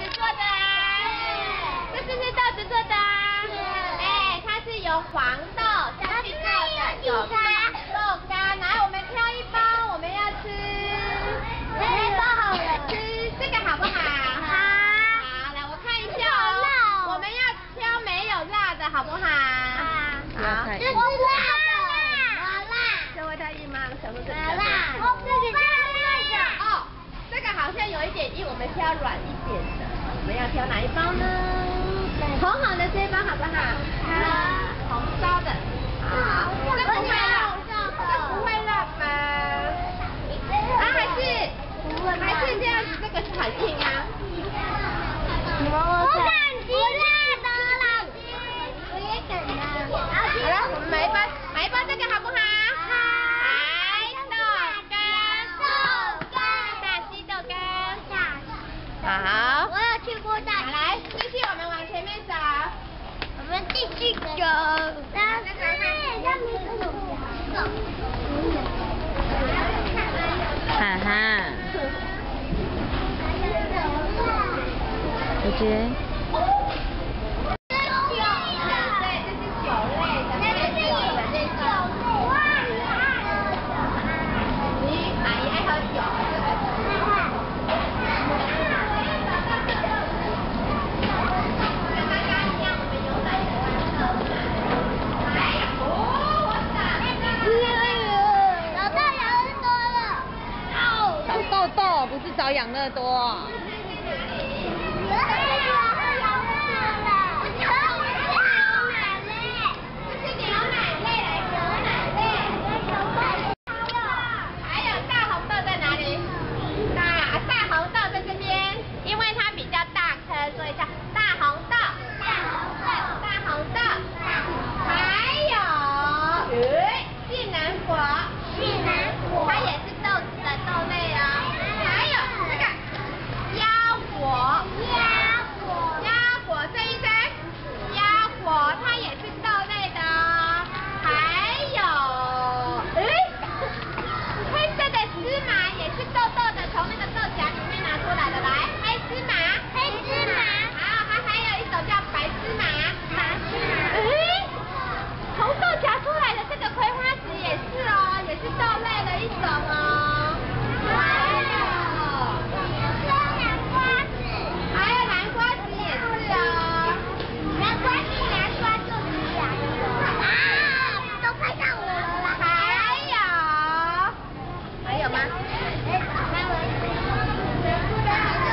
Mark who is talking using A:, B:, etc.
A: 子做的啊，这是不是豆子做的啊？哎，它是由黄豆下去做的，有干豆干。来，我们挑一包，我们要吃。
B: 这包好了。
A: 吃这个好不好？
B: 好。
A: 好，来我看一下哦。我们要挑没有辣的，好不好？
B: 好。这是辣的。麻辣。
A: 这会太硬吗？小豆子。
B: 麻辣。哦，这个这个。
A: 哦，这个好像有一点硬，我们挑软一点的。我们要挑哪一包呢？红红的这一包好不好？
B: 好。
A: 红烧的。好。这不会辣，这不会辣吧？啊，还是还是这样子，这个是很硬啊。
B: 我感觉辣的我也感觉。
A: 好了，我们买一包，买一包这个好不好？
B: 好。
A: 来，豆干，
B: 豆干，
A: 大西豆干。
B: 大。
A: 好。
B: 我有去过大。
A: 来，继续我们往前面走。
B: 我们继续走。老师，让你走。
C: 哈哈。姐姐。
A: 对，这是酒类的，这是酒的这种。咦，阿姨爱喝酒，这个。跟刚刚一样，我们有奶的。来，哦，我打
B: 我不是找养乐
C: 多。豆豆的桥面的。Thank you.